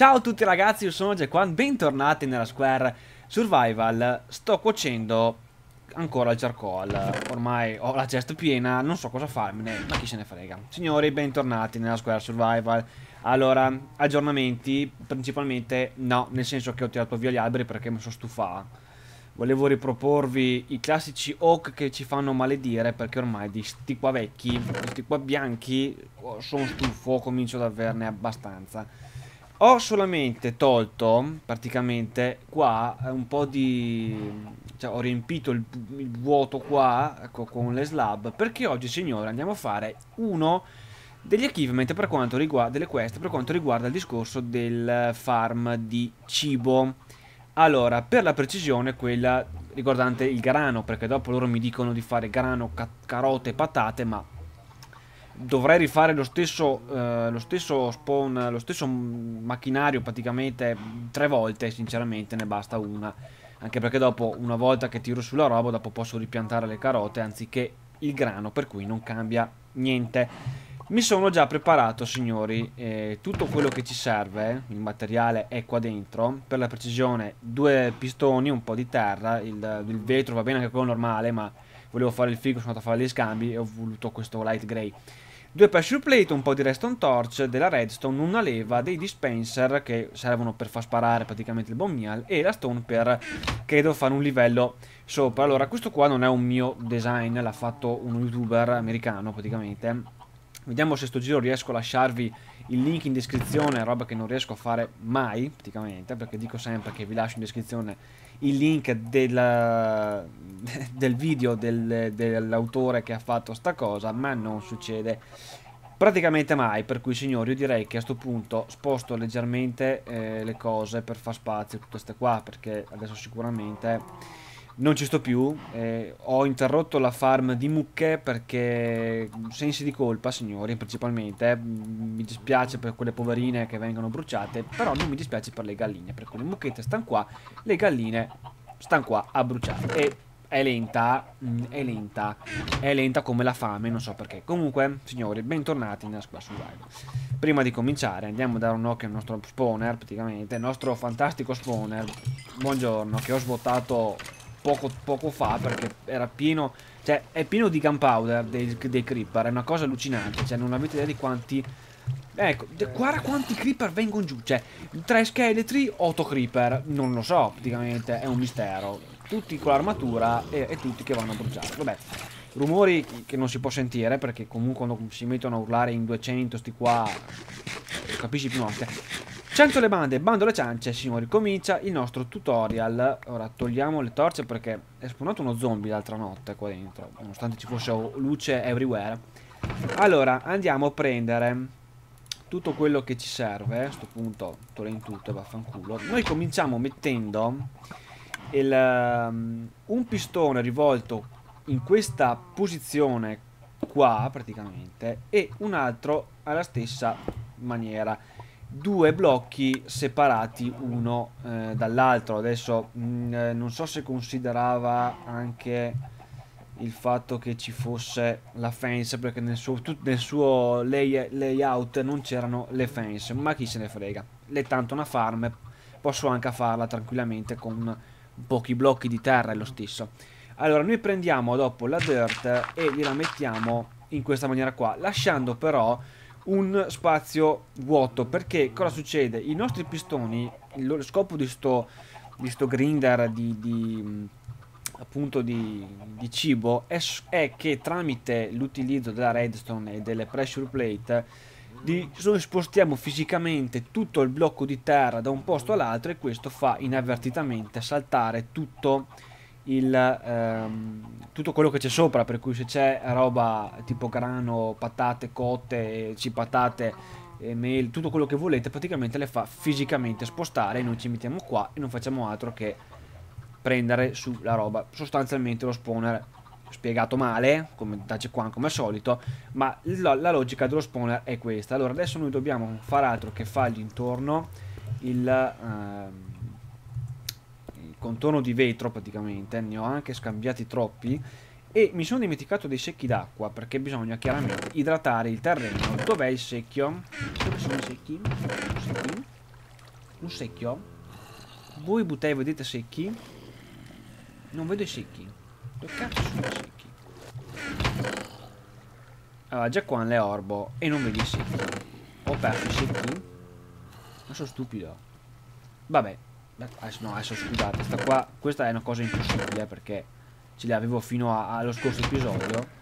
Ciao a tutti ragazzi, io sono Jaquan, bentornati nella Square Survival. Sto cuocendo ancora il charcoal, ormai ho la cesta piena, non so cosa farmene, ma chi se ne frega. Signori, bentornati nella Square Survival. Allora, aggiornamenti, principalmente no, nel senso che ho tirato via gli alberi perché mi sono stufato. Volevo riproporvi i classici oak che ci fanno maledire perché ormai di sti qua vecchi, di sti qua bianchi, oh, sono stufo, comincio ad averne abbastanza. Ho solamente tolto praticamente qua eh, un po' di... Cioè, ho riempito il, il vuoto qua ecco, con le slab perché oggi signore andiamo a fare uno degli achievement per quanto riguarda delle quest per quanto riguarda il discorso del farm di cibo. Allora, per la precisione quella riguardante il grano, perché dopo loro mi dicono di fare grano, ca carote, patate, ma dovrei rifare lo stesso, eh, lo stesso spawn, lo stesso macchinario praticamente tre volte, sinceramente ne basta una. Anche perché dopo, una volta che tiro sulla roba, dopo posso ripiantare le carote anziché il grano, per cui non cambia niente. Mi sono già preparato, signori, eh, tutto quello che ci serve, il materiale è qua dentro, per la precisione due pistoni, un po' di terra, il, il vetro va bene anche quello normale, ma volevo fare il figo, sono andato a fare gli scambi e ho voluto questo light grey. Due pressure plate, un po' di redstone torch, della redstone, una leva, dei dispenser che servono per far sparare praticamente il bomb meal e la stone per, credo, fare un livello sopra. Allora, questo qua non è un mio design, l'ha fatto un youtuber americano praticamente. Vediamo se sto giro riesco a lasciarvi il link in descrizione, roba che non riesco a fare mai, praticamente, perché dico sempre che vi lascio in descrizione il link del, del video del, dell'autore che ha fatto sta cosa, ma non succede praticamente mai, per cui signori io direi che a questo punto sposto leggermente eh, le cose per far spazio a tutte queste qua, perché adesso sicuramente non ci sto più, eh, ho interrotto la farm di mucche perché sensi di colpa signori principalmente, mi dispiace per quelle poverine che vengono bruciate, però non mi dispiace per le galline, perché le mucchette stanno qua, le galline stanno qua a bruciare e è lenta, mm, è lenta, è lenta come la fame, non so perché. Comunque, signori, bentornati nella scuola survival. Prima di cominciare andiamo a dare un occhio al nostro spawner, praticamente, il nostro fantastico spawner. Buongiorno, che ho svuotato poco, poco fa perché era pieno, cioè è pieno di gunpowder dei, dei creeper, è una cosa allucinante, cioè non avete idea di quanti... Ecco, guarda quanti creeper vengono giù, cioè tre scheletri, 8 creeper, non lo so praticamente, è un mistero. Tutti con l'armatura e, e tutti che vanno a bruciare, vabbè. Rumori che non si può sentire perché comunque quando si mettono a urlare in 200 sti qua capisci più notte 100 le bande, bando le ciance, signori, comincia il nostro tutorial. Ora togliamo le torce perché è spawnato uno zombie l'altra notte qua dentro, nonostante ci fosse luce everywhere. Allora, andiamo a prendere tutto quello che ci serve. A questo punto togliamo tutto e vaffanculo. Noi cominciamo mettendo il, um, un pistone rivolto in questa posizione qua, praticamente, e un altro alla stessa maniera due blocchi separati uno eh, dall'altro. Adesso mh, mm, eh, non so se considerava anche il fatto che ci fosse la fence perché nel suo, nel suo lay, layout non c'erano le fence, ma chi se ne frega. Le tanto una farm, posso anche farla tranquillamente con pochi blocchi di terra è lo stesso. Allora noi prendiamo dopo la dirt e gliela mettiamo in questa maniera qua, lasciando però un spazio vuoto perché cosa succede? I nostri pistoni, lo scopo di sto, di sto grinder di, di appunto di, di cibo è, è, che tramite l'utilizzo della redstone e delle pressure plate di, noi spostiamo fisicamente tutto il blocco di terra da un posto all'altro e questo fa inavvertitamente saltare tutto il, ehm, tutto quello che c'è sopra, per cui se c'è roba tipo grano, patate cotte, cipatate, mail, tutto quello che volete, praticamente le fa fisicamente spostare. Noi ci mettiamo qua e non facciamo altro che prendere sulla roba. Sostanzialmente lo spawner spiegato male, come da qua come al solito, ma la, la, logica dello spawner è questa. Allora adesso noi dobbiamo fare altro che fargli intorno il... Ehm, contorno di vetro praticamente, ne ho anche scambiati troppi e mi sono dimenticato dei secchi d'acqua perché bisogna chiaramente idratare il terreno. Dov'è il secchio? Dove sono i secchi? secchi? Un secchio? Voi buttai vedete secchi? Non vedo i secchi. Dove cazzo sono i secchi? Allora, già qua le orbo e non vedi i secchi. Ho perso i secchi? Non sono stupido. Vabbè. No, adesso scusate, sta qua, questa è una cosa impossibile perché ce li avevo fino a, allo scorso episodio.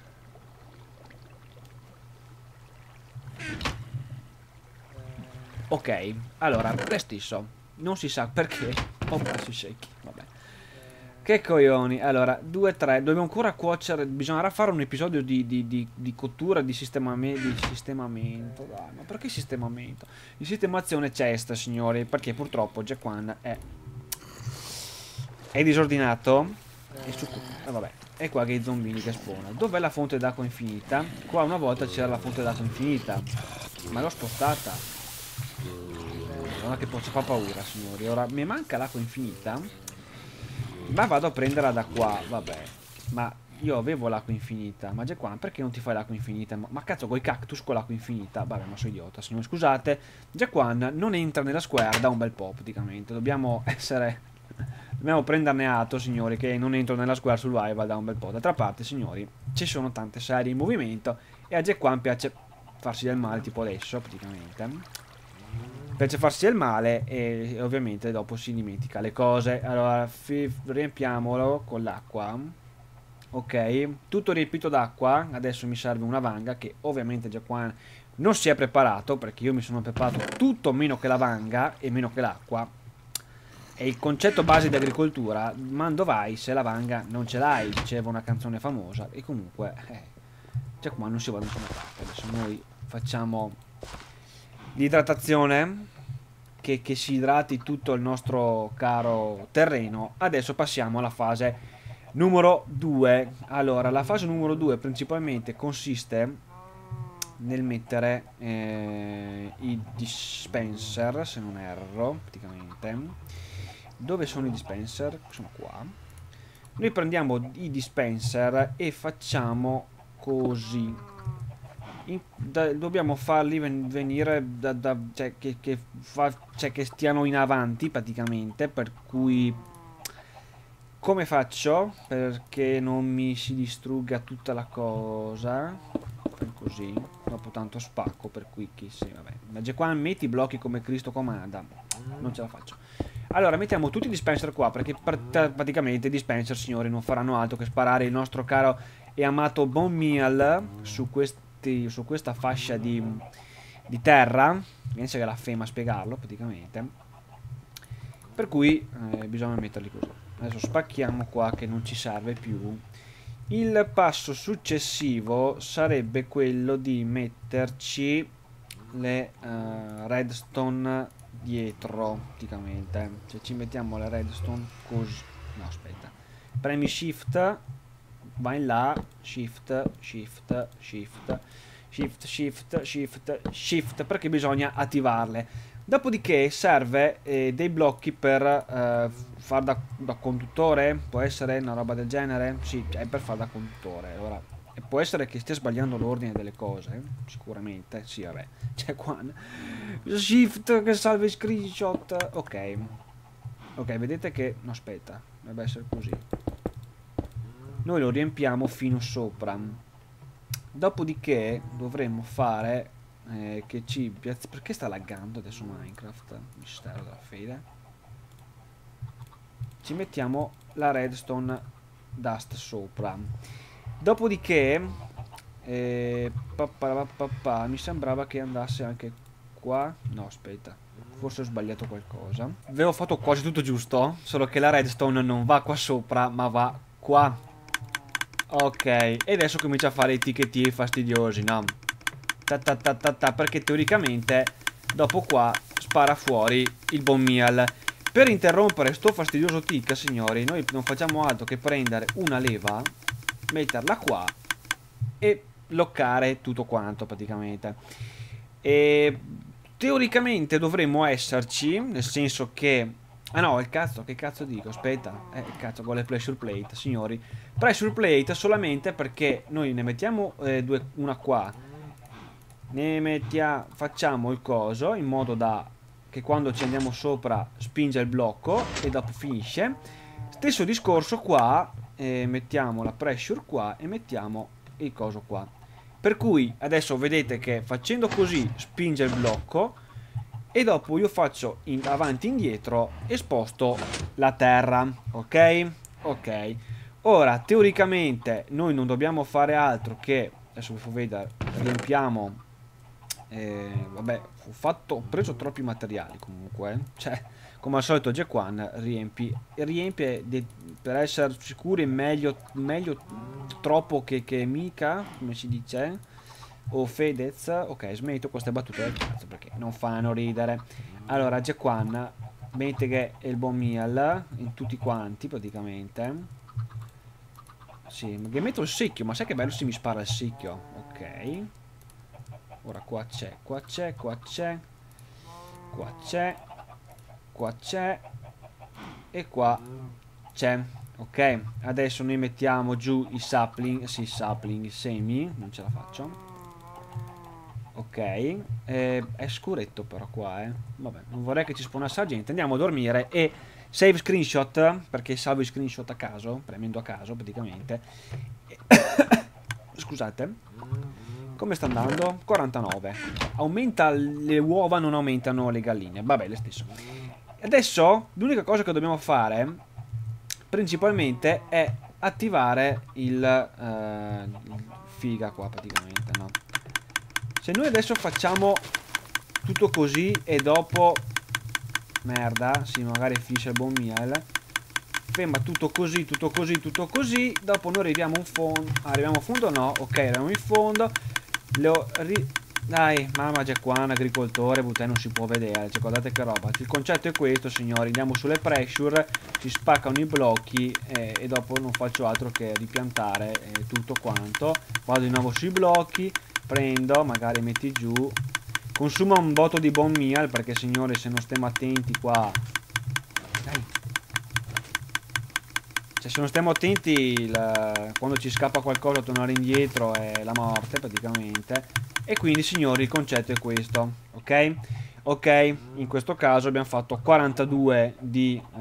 Ok, allora, prestisso. Non si sa perché ho perso i vabbè. Che coglioni. Allora, 2, 3. Dobbiamo ancora cuocere. Bisognerà fare un episodio di, di, di, di cottura, di, sistemame, di sistemamento. Dai, ma perché sistemamento? Di sistemazione chest, signori. Perché purtroppo Jaquan è... È disordinato. E su... Eh, vabbè. E qua che i zombini che spawnano. Dov'è la fonte d'acqua infinita? Qua una volta c'era la fonte d'acqua infinita. Ma l'ho spostata. Guarda che ci fa paura, signori. Ora, mi manca l'acqua infinita. Ma vado a prenderla da qua, vabbè. Ma io avevo l'acqua infinita. Ma già qua, perché non ti fai l'acqua infinita? Ma cazzo, con i cactus con l'acqua infinita? Vabbè, ma sono idiota, signore. Scusate. Già qua non entra nella square da un bel po', praticamente. Dobbiamo essere... Dobbiamo prenderne atto, signori, che non entro nella square survival da un bel po'. D'altra parte, signori, ci sono tante serie in movimento e a Jack One piace farsi del male, tipo adesso, praticamente piace farsi del male e ovviamente dopo si dimentica le cose. Allora, riempiamolo con l'acqua. Ok, tutto riempito d'acqua. Adesso mi serve una vanga che ovviamente già qua non si è preparato perché io mi sono preparato tutto meno che la vanga e meno che l'acqua. E il concetto base di agricoltura, mando vai se la vanga non ce l'hai, diceva una canzone famosa. E comunque, eh, già qua non si va da nessuna parte. Adesso noi facciamo l'idratazione che, che, si idrati tutto il nostro caro terreno. Adesso passiamo alla fase numero 2 allora la fase numero 2 principalmente consiste nel mettere eh, i dispenser se non erro praticamente. Dove sono i dispenser? sono qua. Noi prendiamo i dispenser e facciamo così in, da, dobbiamo farli ven, venire da, da, cioè, che, che, fa, cioè, che stiano in avanti praticamente per cui come faccio perché non mi si distrugga tutta la cosa? Così dopo tanto spacco per cui chi sì vabbè. Ma già qua metti i blocchi come Cristo comanda. Non ce la faccio. Allora mettiamo tutti i dispenser qua perché praticamente i dispenser signori non faranno altro che sparare il nostro caro e amato Bon Meal su questo questi, su questa fascia di, di terra, pensa che la fema a spiegarlo praticamente, per cui eh, bisogna metterli così. Adesso spacchiamo qua che non ci serve più. Il passo successivo sarebbe quello di metterci le uh, redstone dietro praticamente. Cioè ci mettiamo le redstone così. No, aspetta. Premi shift va in là, shift, shift, shift, shift, shift, shift, shift, perché bisogna attivarle. Dopodiché serve eh, dei blocchi per eh, far da, da, conduttore, può essere una roba del genere? Sì, è per far da conduttore. Ora, e può essere che stia sbagliando l'ordine delle cose, sicuramente, sì, vabbè. C'è qua. Shift che salve screenshot. Ok. Ok, vedete che... No, aspetta, dovrebbe essere così noi lo riempiamo fino sopra. Dopodiché dovremmo fare eh, che ci piazzi perché sta laggando adesso Minecraft mistero della fede? Ci mettiamo la redstone dust sopra. Dopodiché eh, mi sembrava che andasse anche qua. No aspetta forse ho sbagliato qualcosa. Avevo fatto quasi tutto giusto solo che la redstone non va qua sopra ma va qua Ok, e adesso comincia a fare i ticchetti fastidiosi, no? Ta ta ta ta ta, perché teoricamente dopo qua spara fuori il bon meal. Per interrompere sto fastidioso tic, signori, noi non facciamo altro che prendere una leva, metterla qua e bloccare tutto quanto praticamente. E teoricamente dovremmo esserci, nel senso che Ah no, il cazzo, che cazzo dico? Aspetta, eh, cazzo vuole pressure plate, signori. Pressure plate solamente perché noi ne mettiamo eh, due, una qua. Ne mettiamo, facciamo il coso in modo da che quando ci andiamo sopra spinge il blocco e dopo finisce. Stesso discorso qua, eh, mettiamo la pressure qua e mettiamo il coso qua. Per cui adesso vedete che facendo così spinge il blocco e dopo io faccio in avanti e indietro e sposto la terra, ok? Ok. Ora, teoricamente noi non dobbiamo fare altro che, adesso vi faccio vedere, riempiamo eh, vabbè, ho, fatto, ho preso troppi materiali comunque. Eh. Cioè, come al solito One riempi, riempie de, per essere sicuri meglio, meglio troppo che, che mica, come si dice. O Fedez. Ok, smetto queste battute del cazzo perché non fanno ridere. Allora, One mette che è il buon meal in tutti quanti praticamente. Sì, che metto il secchio, ma sai che bello se mi spara il secchio. Ok. Ora qua c'è, qua c'è, qua c'è, qua c'è, qua c'è e qua c'è. Ok, adesso noi mettiamo giù i sapling, sì, sapling, i semi, non ce la faccio. Ok, eh, è scuretto però qua, eh. Vabbè, non vorrei che ci spawnasse gente. Andiamo a dormire e save screenshot, perché salvo i screenshot a caso, premendo a caso praticamente. Scusate. Come sta andando? 49. Aumenta le uova, non aumentano le galline. Vabbè, lo stesso. Adesso, l'unica cosa che dobbiamo fare, principalmente, è attivare il, eh, figa qua, praticamente, no? Se noi adesso facciamo tutto così e dopo... Merda, sì, magari finisce il buon miel. Ferma tutto così, tutto così, tutto così. Dopo noi arriviamo in fondo. Arriviamo a fondo? No, ok, arriviamo in fondo. Le ho ri... Dai, mamma c'è qua un agricoltore, puttana non si può vedere, cioè guardate che roba. Il concetto è questo, signori, andiamo sulle pressure, si spaccano i blocchi e, e dopo non faccio altro che ripiantare eh, tutto quanto. Vado di nuovo sui blocchi, prendo, magari metti giù. Consuma un botto di bon meal perché, signori, se non stiamo attenti qua... Dai, cioè, se non stiamo attenti, la, quando ci scappa qualcosa, tornare indietro è la morte praticamente. E quindi, signori, il concetto è questo, ok? Ok, in questo caso abbiamo fatto 42 di, eh,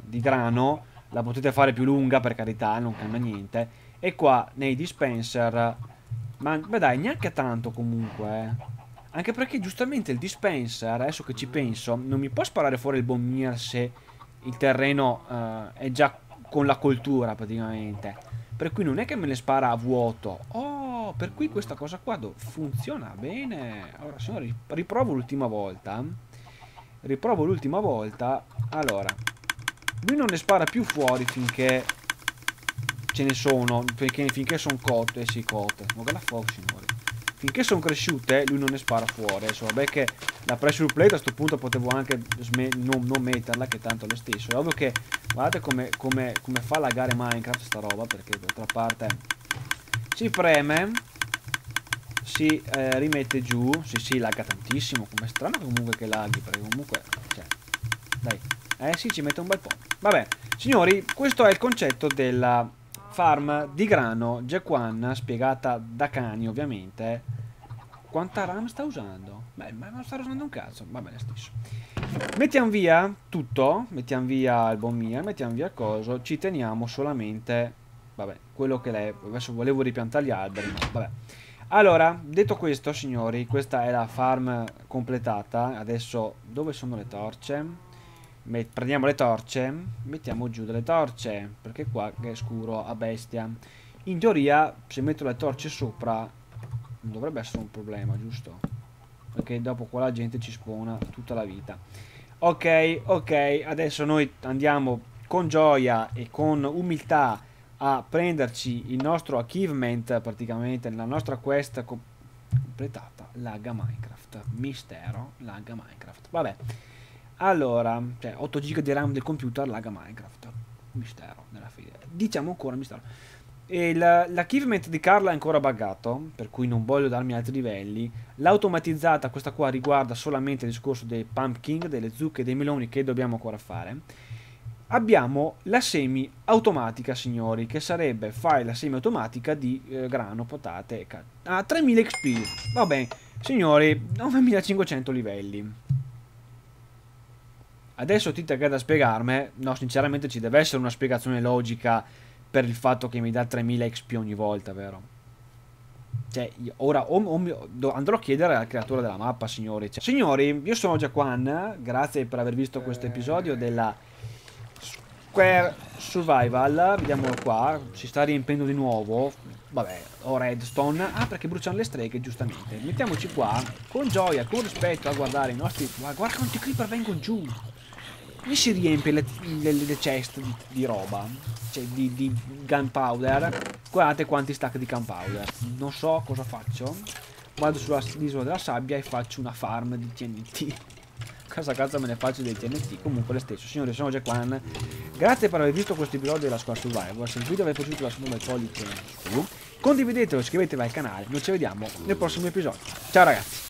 di grano. La potete fare più lunga, per carità, non cambia niente. E qua, nei dispenser... Ma beh dai, neanche tanto comunque, eh. Anche perché giustamente il dispenser, adesso che ci penso, non mi può sparare fuori il bombier se il terreno uh, è già con la coltura praticamente. Per cui non è che me le spara a vuoto. Oh, per cui questa cosa qua funziona bene. Allora, signori, riprovo l'ultima volta. Riprovo l'ultima volta. Allora, lui non ne spara più fuori finché ce ne sono, finché, finché sono cotte, sì cotte. Ma che la fuoco, signori. Finché sono cresciute, lui non ne spara fuori. Adesso, vabbè che la pressure plate a questo punto potevo anche non, non, metterla, che tanto è lo stesso. È ovvio che, guardate come, come, come fa laggare Minecraft sta roba, perché d'altra parte si preme, si eh, rimette giù. Sì, sì, lagga tantissimo. Com'è strano comunque che laghi, perché comunque, cioè, dai. Eh sì, ci mette un bel po'. Vabbè, signori, questo è il concetto della farm di grano Jack One, spiegata da cani ovviamente. Quanta RAM sta usando? Beh, ma non sta usando un cazzo, va bene stesso. Mettiamo via tutto, mettiamo via il buon mettiamo via coso, ci teniamo solamente, vabbè, quello che lei, adesso volevo ripiantare gli alberi, ma vabbè. Allora, detto questo, signori, questa è la farm completata. Adesso, dove sono le torce? Prendiamo le torce, mettiamo giù delle torce, perché qua è scuro a bestia. In teoria, se metto le torce sopra, non dovrebbe essere un problema, giusto? Perché dopo qua la gente ci spona tutta la vita. Ok, ok, adesso noi andiamo con gioia e con umiltà a prenderci il nostro achievement, praticamente, la nostra quest completata, lagga Minecraft. Mistero, lagga Minecraft. Vabbè. Allora, cioè 8 GB di RAM del computer laga Minecraft. Mistero nella fede. Diciamo ancora mistero. L'achievement di Carla è ancora buggato, per cui non voglio darmi altri livelli. L'automatizzata, questa qua, riguarda solamente il discorso dei pumpkin, delle zucche e dei meloni che dobbiamo ancora fare. Abbiamo la semi automatica, signori, che sarebbe fare la semi automatica di eh, grano, patate e Ah, 3000 XP. Va bene, signori, 9500 livelli. Adesso ti tocca da spiegarmi. No, sinceramente ci deve essere una spiegazione logica per il fatto che mi dà 3000 XP ogni volta, vero? Cioè, ora o, o, andrò a chiedere al creatore della mappa, signori. Cioè, signori, io sono Jaquan, grazie per aver visto questo episodio della Square Survival. Vediamolo qua, si sta riempendo di nuovo. Vabbè, ho redstone. Ah, perché bruciano le streghe, giustamente. Mettiamoci qua, con gioia, con rispetto, a guardare i nostri... Guarda quanti creeper vengono giù. Come si riempie le, le, le chest di, di, roba? Cioè, di, di gunpowder. Guardate quanti stack di gunpowder. Non so cosa faccio. Vado sull'isola della sabbia e faccio una farm di TNT. Cosa cazzo me ne faccio dei TNT? Comunque lo stesso. Signori, sono One. Grazie per aver visto questo episodio della Squad Survivor. Se il video vi è piaciuto lasciate un bel pollice su. Condividetelo, iscrivetevi al canale. Noi ci vediamo nel prossimo episodio. Ciao ragazzi.